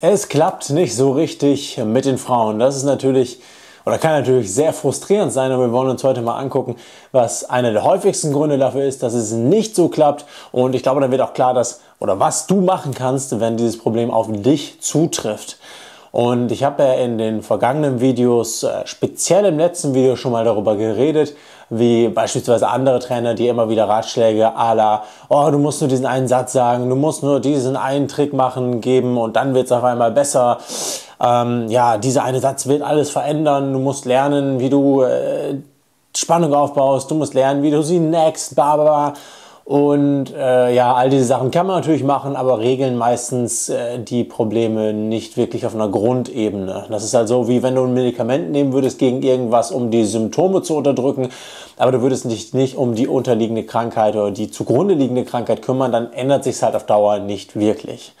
Es klappt nicht so richtig mit den Frauen. Das ist natürlich oder kann natürlich sehr frustrierend sein, aber wir wollen uns heute mal angucken, was einer der häufigsten Gründe dafür ist, dass es nicht so klappt. Und ich glaube, dann wird auch klar, dass oder was du machen kannst, wenn dieses Problem auf dich zutrifft. Und ich habe ja in den vergangenen Videos, äh, speziell im letzten Video schon mal darüber geredet, wie beispielsweise andere Trainer, die immer wieder Ratschläge à la, oh, du musst nur diesen einen Satz sagen, du musst nur diesen einen Trick machen, geben und dann wird es auf einmal besser. Ähm, ja, dieser eine Satz wird alles verändern. Du musst lernen, wie du äh, Spannung aufbaust. Du musst lernen, wie du sie next, bla bla bla. Und äh, ja, all diese Sachen kann man natürlich machen, aber regeln meistens äh, die Probleme nicht wirklich auf einer Grundebene. Das ist halt so, wie wenn du ein Medikament nehmen würdest gegen irgendwas, um die Symptome zu unterdrücken, aber du würdest dich nicht um die unterliegende Krankheit oder die zugrunde liegende Krankheit kümmern, dann ändert sich halt auf Dauer nicht wirklich.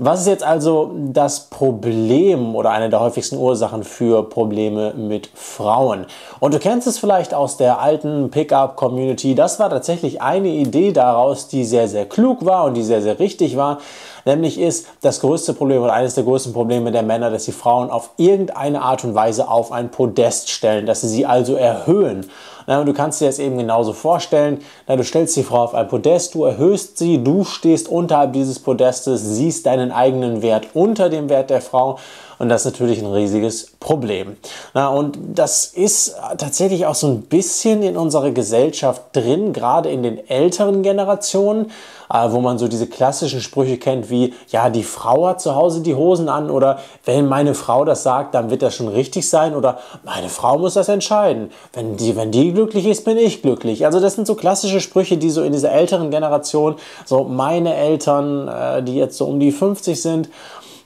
Was ist jetzt also das Problem oder eine der häufigsten Ursachen für Probleme mit Frauen? Und du kennst es vielleicht aus der alten Pickup-Community. Das war tatsächlich eine Idee daraus, die sehr, sehr klug war und die sehr, sehr richtig war. Nämlich ist das größte Problem oder eines der größten Probleme der Männer, dass sie Frauen auf irgendeine Art und Weise auf ein Podest stellen, dass sie sie also erhöhen. Na, und du kannst dir das eben genauso vorstellen. Na, du stellst die Frau auf ein Podest, du erhöhst sie, du stehst unterhalb dieses Podestes, siehst deinen eigenen Wert unter dem Wert der Frau. Und das ist natürlich ein riesiges Problem. Na, und das ist tatsächlich auch so ein bisschen in unserer Gesellschaft drin, gerade in den älteren Generationen, äh, wo man so diese klassischen Sprüche kennt wie, ja, die Frau hat zu Hause die Hosen an oder wenn meine Frau das sagt, dann wird das schon richtig sein oder meine Frau muss das entscheiden. Wenn die, wenn die glücklich ist, bin ich glücklich. Also das sind so klassische Sprüche, die so in dieser älteren Generation, so meine Eltern, äh, die jetzt so um die 50 sind,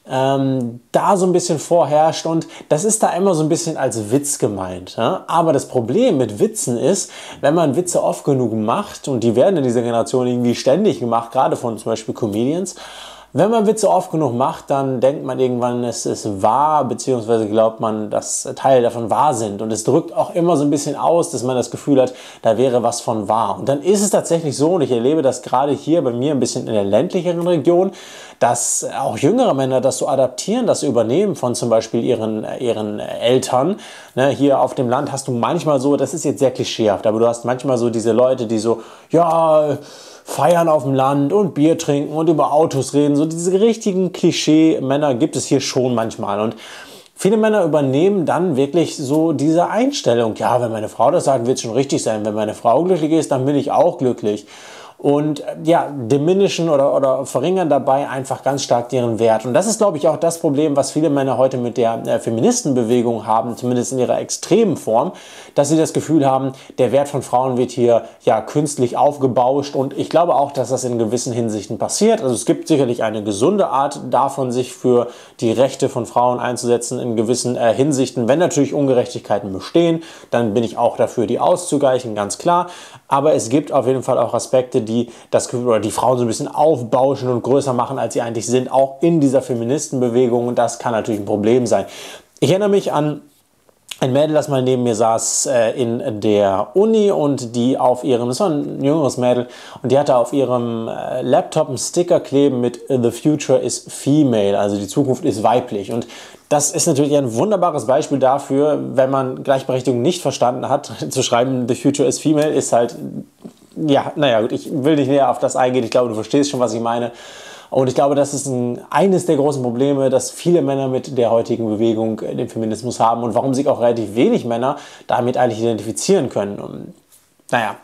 ähm, da so ein bisschen vorherrscht und das ist da immer so ein bisschen als Witz gemeint. Ja? Aber das Problem mit Witzen ist, wenn man Witze oft genug macht und die werden in dieser Generation irgendwie ständig gemacht, gerade von zum Beispiel Comedians, wenn man Witze oft genug macht, dann denkt man irgendwann, es ist wahr, beziehungsweise glaubt man, dass Teile davon wahr sind. Und es drückt auch immer so ein bisschen aus, dass man das Gefühl hat, da wäre was von wahr. Und dann ist es tatsächlich so, und ich erlebe das gerade hier bei mir ein bisschen in der ländlicheren Region, dass auch jüngere Männer das so adaptieren, das übernehmen von zum Beispiel ihren, ihren Eltern. Ne, hier auf dem Land hast du manchmal so, das ist jetzt sehr klischeehaft, aber du hast manchmal so diese Leute, die so, ja, feiern auf dem Land und Bier trinken und über Autos reden. So diese richtigen Klischee-Männer gibt es hier schon manchmal. Und viele Männer übernehmen dann wirklich so diese Einstellung. Ja, wenn meine Frau das sagt, wird es schon richtig sein. Wenn meine Frau glücklich ist, dann bin ich auch glücklich und äh, ja, diminischen oder, oder verringern dabei einfach ganz stark deren Wert. Und das ist, glaube ich, auch das Problem, was viele Männer heute mit der äh, Feministenbewegung haben, zumindest in ihrer extremen Form, dass sie das Gefühl haben, der Wert von Frauen wird hier ja künstlich aufgebauscht. Und ich glaube auch, dass das in gewissen Hinsichten passiert. Also es gibt sicherlich eine gesunde Art davon, sich für die Rechte von Frauen einzusetzen in gewissen äh, Hinsichten. Wenn natürlich Ungerechtigkeiten bestehen, dann bin ich auch dafür, die auszugleichen, ganz klar. Aber es gibt auf jeden Fall auch Aspekte, die das oder die Frauen so ein bisschen aufbauschen und größer machen, als sie eigentlich sind, auch in dieser Feministenbewegung. Und das kann natürlich ein Problem sein. Ich erinnere mich an ein Mädel, das mal neben mir saß äh, in der Uni und die auf ihrem, das war ein jüngeres Mädel, und die hatte auf ihrem äh, Laptop einen Sticker kleben mit The Future is Female, also die Zukunft ist weiblich. Und das ist natürlich ein wunderbares Beispiel dafür, wenn man Gleichberechtigung nicht verstanden hat, zu schreiben, The Future is Female ist halt ja, naja, gut, ich will nicht näher auf das eingehen. Ich glaube, du verstehst schon, was ich meine. Und ich glaube, das ist ein, eines der großen Probleme, dass viele Männer mit der heutigen Bewegung, dem Feminismus haben und warum sich auch relativ wenig Männer damit eigentlich identifizieren können. Und, naja,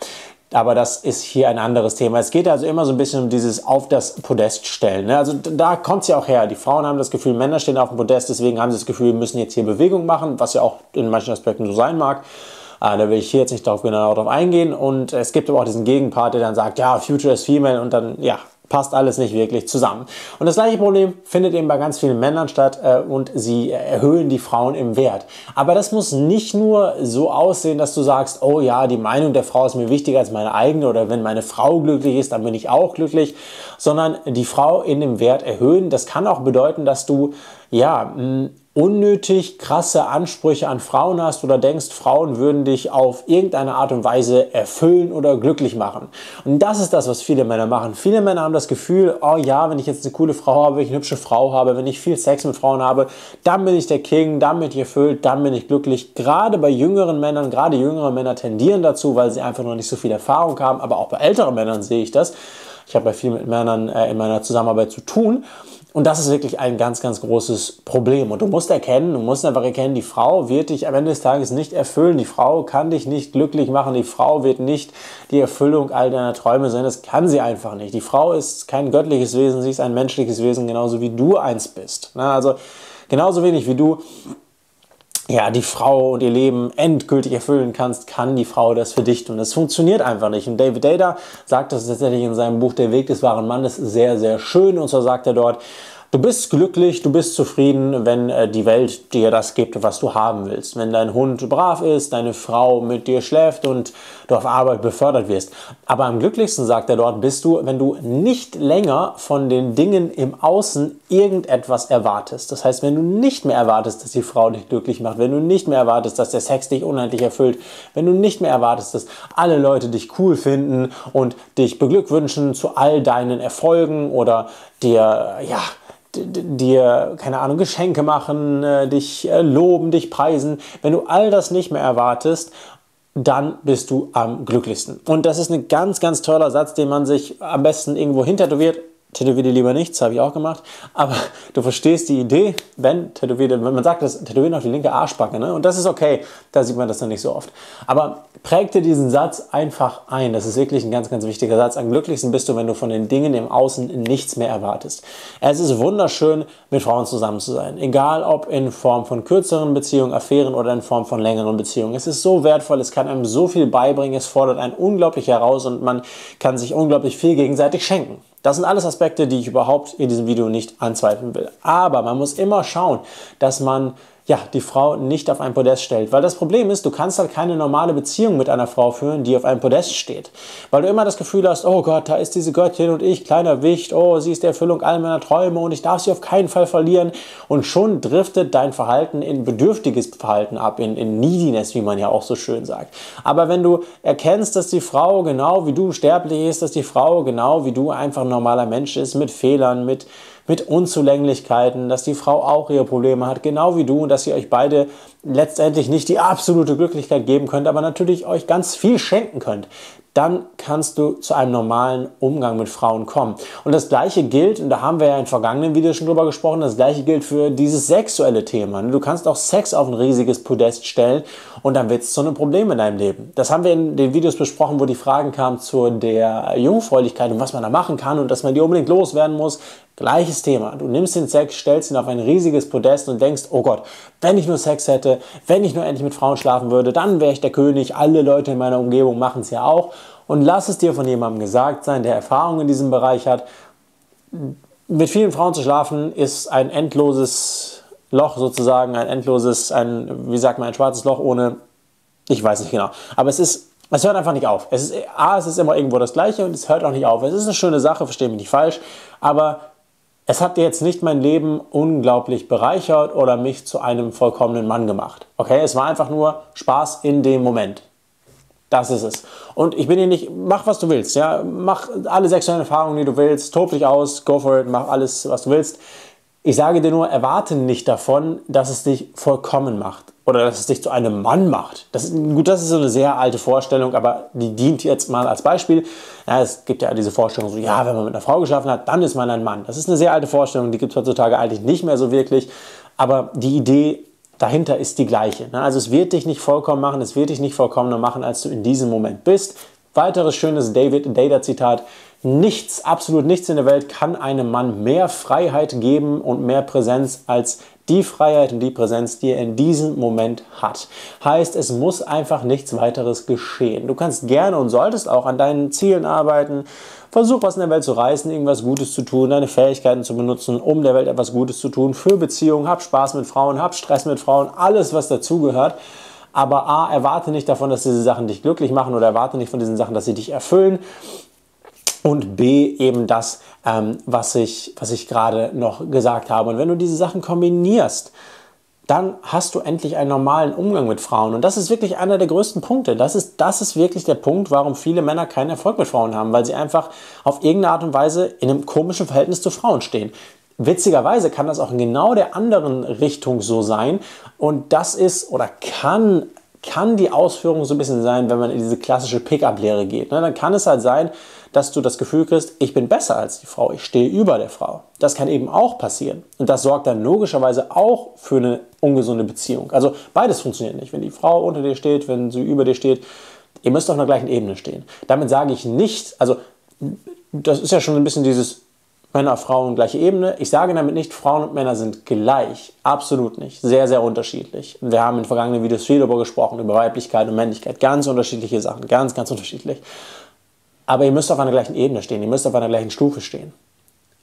aber das ist hier ein anderes Thema. Es geht also immer so ein bisschen um dieses auf das Podest stellen. Ne? Also da kommt es ja auch her. Die Frauen haben das Gefühl, Männer stehen auf dem Podest, deswegen haben sie das Gefühl, wir müssen jetzt hier Bewegung machen, was ja auch in manchen Aspekten so sein mag. Äh, da will ich hier jetzt nicht darauf genau darauf eingehen. Und es gibt aber auch diesen Gegenpart, der dann sagt, ja, Future is Female und dann, ja, passt alles nicht wirklich zusammen. Und das gleiche Problem findet eben bei ganz vielen Männern statt äh, und sie erhöhen die Frauen im Wert. Aber das muss nicht nur so aussehen, dass du sagst, oh ja, die Meinung der Frau ist mir wichtiger als meine eigene oder wenn meine Frau glücklich ist, dann bin ich auch glücklich, sondern die Frau in dem Wert erhöhen. Das kann auch bedeuten, dass du ja unnötig krasse Ansprüche an Frauen hast oder denkst, Frauen würden dich auf irgendeine Art und Weise erfüllen oder glücklich machen. Und das ist das, was viele Männer machen. Viele Männer haben das Gefühl, oh ja, wenn ich jetzt eine coole Frau habe, wenn ich eine hübsche Frau habe, wenn ich viel Sex mit Frauen habe, dann bin ich der King, dann bin ich erfüllt, dann bin ich glücklich. Gerade bei jüngeren Männern, gerade jüngere Männer tendieren dazu, weil sie einfach noch nicht so viel Erfahrung haben, aber auch bei älteren Männern sehe ich das. Ich habe ja viel mit Männern äh, in meiner Zusammenarbeit zu tun. Und das ist wirklich ein ganz, ganz großes Problem. Und du musst erkennen, du musst einfach erkennen, die Frau wird dich am Ende des Tages nicht erfüllen. Die Frau kann dich nicht glücklich machen. Die Frau wird nicht die Erfüllung all deiner Träume sein. Das kann sie einfach nicht. Die Frau ist kein göttliches Wesen, sie ist ein menschliches Wesen, genauso wie du eins bist. Also genauso wenig wie du ja, die Frau und ihr Leben endgültig erfüllen kannst, kann die Frau das für dich tun. Das funktioniert einfach nicht. Und David Data sagt das tatsächlich in seinem Buch Der Weg des wahren Mannes sehr, sehr schön. Und zwar sagt er dort, Du bist glücklich, du bist zufrieden, wenn äh, die Welt dir das gibt, was du haben willst. Wenn dein Hund brav ist, deine Frau mit dir schläft und du auf Arbeit befördert wirst. Aber am glücklichsten, sagt er dort, bist du, wenn du nicht länger von den Dingen im Außen irgendetwas erwartest. Das heißt, wenn du nicht mehr erwartest, dass die Frau dich glücklich macht, wenn du nicht mehr erwartest, dass der Sex dich unendlich erfüllt, wenn du nicht mehr erwartest, dass alle Leute dich cool finden und dich beglückwünschen zu all deinen Erfolgen oder dir, ja, dir, keine Ahnung, Geschenke machen, äh, dich äh, loben, dich preisen. Wenn du all das nicht mehr erwartest, dann bist du am glücklichsten. Und das ist ein ganz, ganz toller Satz, den man sich am besten irgendwo hintätowiert tätowier dir lieber nichts, habe ich auch gemacht. Aber du verstehst die Idee, wenn tätowier wenn man sagt, das tätowieren auf die linke Arschbacke, ne? Und das ist okay, da sieht man das dann nicht so oft. Aber präg dir diesen Satz einfach ein. Das ist wirklich ein ganz, ganz wichtiger Satz. Am glücklichsten bist du, wenn du von den Dingen im Außen nichts mehr erwartest. Es ist wunderschön, mit Frauen zusammen zu sein. Egal ob in Form von kürzeren Beziehungen, Affären oder in Form von längeren Beziehungen. Es ist so wertvoll, es kann einem so viel beibringen, es fordert einen unglaublich heraus und man kann sich unglaublich viel gegenseitig schenken. Das sind alles Aspekte, die ich überhaupt in diesem Video nicht anzweifeln will. Aber man muss immer schauen, dass man ja, die Frau nicht auf ein Podest stellt. Weil das Problem ist, du kannst halt keine normale Beziehung mit einer Frau führen, die auf einem Podest steht. Weil du immer das Gefühl hast, oh Gott, da ist diese Göttin und ich, kleiner Wicht, oh, sie ist die Erfüllung all meiner Träume und ich darf sie auf keinen Fall verlieren. Und schon driftet dein Verhalten in bedürftiges Verhalten ab, in, in Neediness, wie man ja auch so schön sagt. Aber wenn du erkennst, dass die Frau genau wie du sterblich ist, dass die Frau genau wie du einfach ein normaler Mensch ist, mit Fehlern, mit mit Unzulänglichkeiten, dass die Frau auch ihre Probleme hat, genau wie du, und dass ihr euch beide letztendlich nicht die absolute Glücklichkeit geben könnt, aber natürlich euch ganz viel schenken könnt dann kannst du zu einem normalen Umgang mit Frauen kommen. Und das gleiche gilt, und da haben wir ja in vergangenen Videos schon drüber gesprochen, das gleiche gilt für dieses sexuelle Thema. Du kannst auch Sex auf ein riesiges Podest stellen und dann wird es zu einem Problem in deinem Leben. Das haben wir in den Videos besprochen, wo die Fragen kamen zu der Jungfräulichkeit und was man da machen kann und dass man die unbedingt loswerden muss. Gleiches Thema. Du nimmst den Sex, stellst ihn auf ein riesiges Podest und denkst, oh Gott, wenn ich nur Sex hätte, wenn ich nur endlich mit Frauen schlafen würde, dann wäre ich der König. Alle Leute in meiner Umgebung machen es ja auch. Und lass es dir von jemandem gesagt sein, der Erfahrung in diesem Bereich hat. Mit vielen Frauen zu schlafen ist ein endloses Loch sozusagen, ein endloses, ein, wie sagt man, ein schwarzes Loch ohne, ich weiß nicht genau. Aber es ist es hört einfach nicht auf. Es ist, A, es ist immer irgendwo das Gleiche und es hört auch nicht auf. Es ist eine schöne Sache, verstehe mich nicht falsch, aber es hat jetzt nicht mein Leben unglaublich bereichert oder mich zu einem vollkommenen Mann gemacht. Okay, es war einfach nur Spaß in dem Moment. Das ist es. Und ich bin hier nicht, mach was du willst, ja, mach alle sexuellen Erfahrungen, die du willst, tob dich aus, go for it, mach alles, was du willst. Ich sage dir nur, erwarte nicht davon, dass es dich vollkommen macht oder dass es dich zu einem Mann macht. Das gut, das ist so eine sehr alte Vorstellung, aber die dient jetzt mal als Beispiel. Ja, es gibt ja diese Vorstellung, so, ja, wenn man mit einer Frau geschlafen hat, dann ist man ein Mann. Das ist eine sehr alte Vorstellung, die gibt es heutzutage eigentlich nicht mehr so wirklich. Aber die Idee dahinter ist die gleiche. Ne? Also es wird dich nicht vollkommen machen, es wird dich nicht vollkommener machen, als du in diesem Moment bist. Weiteres schönes David Data Zitat. Nichts, absolut nichts in der Welt kann einem Mann mehr Freiheit geben und mehr Präsenz als die Freiheit und die Präsenz, die er in diesem Moment hat. Heißt, es muss einfach nichts weiteres geschehen. Du kannst gerne und solltest auch an deinen Zielen arbeiten. Versuch, was in der Welt zu reißen, irgendwas Gutes zu tun, deine Fähigkeiten zu benutzen, um der Welt etwas Gutes zu tun, für Beziehungen, hab Spaß mit Frauen, hab Stress mit Frauen, alles, was dazugehört. Aber A, erwarte nicht davon, dass diese Sachen dich glücklich machen oder erwarte nicht von diesen Sachen, dass sie dich erfüllen und B eben das, ähm, was ich, was ich gerade noch gesagt habe. Und wenn du diese Sachen kombinierst, dann hast du endlich einen normalen Umgang mit Frauen. Und das ist wirklich einer der größten Punkte. Das ist, das ist wirklich der Punkt, warum viele Männer keinen Erfolg mit Frauen haben, weil sie einfach auf irgendeine Art und Weise in einem komischen Verhältnis zu Frauen stehen. Witzigerweise kann das auch in genau der anderen Richtung so sein. Und das ist oder kann kann die Ausführung so ein bisschen sein, wenn man in diese klassische Pickup-Lehre geht. Ne? Dann kann es halt sein, dass du das Gefühl kriegst, ich bin besser als die Frau, ich stehe über der Frau. Das kann eben auch passieren. Und das sorgt dann logischerweise auch für eine ungesunde Beziehung. Also beides funktioniert nicht. Wenn die Frau unter dir steht, wenn sie über dir steht, ihr müsst auf einer gleichen Ebene stehen. Damit sage ich nicht, also das ist ja schon ein bisschen dieses Männer, Frauen gleiche Ebene. Ich sage damit nicht, Frauen und Männer sind gleich. Absolut nicht. Sehr, sehr unterschiedlich. Wir haben in vergangenen Videos viel darüber gesprochen, über Weiblichkeit und Männlichkeit. Ganz unterschiedliche Sachen. Ganz, ganz unterschiedlich. Aber ihr müsst auf einer gleichen Ebene stehen. Ihr müsst auf einer gleichen Stufe stehen.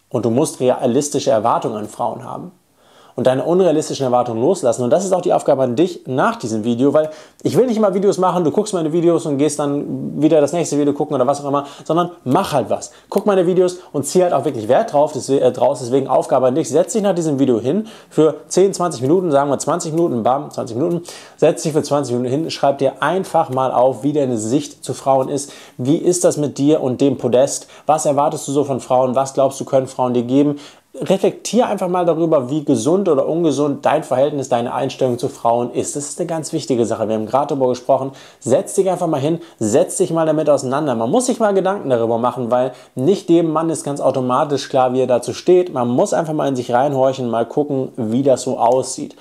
Und du musst realistische Erwartungen an Frauen haben und deine unrealistischen Erwartungen loslassen. Und das ist auch die Aufgabe an dich nach diesem Video, weil ich will nicht immer Videos machen, du guckst meine Videos und gehst dann wieder das nächste Video gucken oder was auch immer, sondern mach halt was. Guck meine Videos und zieh halt auch wirklich Wert drauf, äh, draus. Deswegen Aufgabe an dich, setz dich nach diesem Video hin für 10, 20 Minuten, sagen wir 20 Minuten, bam, 20 Minuten, setz dich für 20 Minuten hin, schreib dir einfach mal auf, wie deine Sicht zu Frauen ist. Wie ist das mit dir und dem Podest? Was erwartest du so von Frauen? Was glaubst du, können Frauen dir geben? Reflektier einfach mal darüber, wie gesund oder ungesund dein Verhältnis, deine Einstellung zu Frauen ist. Das ist eine ganz wichtige Sache. Wir haben gerade darüber gesprochen. Setz dich einfach mal hin, setz dich mal damit auseinander. Man muss sich mal Gedanken darüber machen, weil nicht jedem Mann ist ganz automatisch klar, wie er dazu steht. Man muss einfach mal in sich reinhorchen, mal gucken, wie das so aussieht.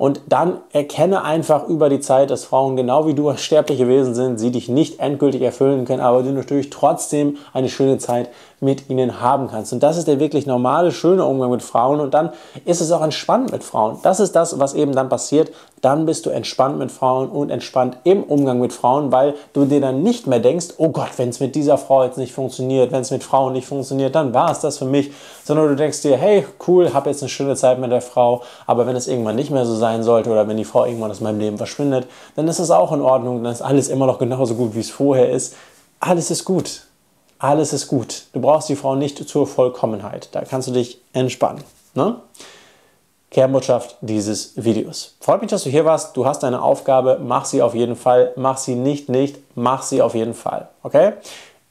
Und dann erkenne einfach über die Zeit, dass Frauen genau wie du sterbliche Wesen sind, sie dich nicht endgültig erfüllen können, aber du natürlich trotzdem eine schöne Zeit mit ihnen haben kannst. Und das ist der wirklich normale, schöne Umgang mit Frauen. Und dann ist es auch entspannt mit Frauen. Das ist das, was eben dann passiert. Dann bist du entspannt mit Frauen und entspannt im Umgang mit Frauen, weil du dir dann nicht mehr denkst, oh Gott, wenn es mit dieser Frau jetzt nicht funktioniert, wenn es mit Frauen nicht funktioniert, dann war es das für mich. Sondern du denkst dir, hey, cool, habe jetzt eine schöne Zeit mit der Frau, aber wenn es irgendwann nicht mehr so sein sein sollte oder wenn die Frau irgendwann aus meinem Leben verschwindet, dann ist es auch in Ordnung, dann ist alles immer noch genauso gut, wie es vorher ist. Alles ist gut. Alles ist gut. Du brauchst die Frau nicht zur Vollkommenheit. Da kannst du dich entspannen. Ne? Kernbotschaft dieses Videos. Freut mich, dass du hier warst. Du hast deine Aufgabe. Mach sie auf jeden Fall. Mach sie nicht nicht. Mach sie auf jeden Fall. Okay?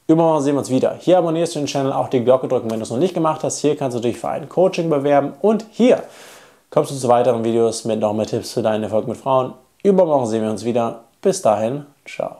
Übermorgen sehen wir uns wieder. Hier abonnierst du den Channel, auch die Glocke drücken, wenn du es noch nicht gemacht hast. Hier kannst du dich für ein Coaching bewerben. Und hier kommst du zu weiteren Videos mit noch mehr Tipps für deinen Erfolg mit Frauen. Übermorgen sehen wir uns wieder. Bis dahin, ciao.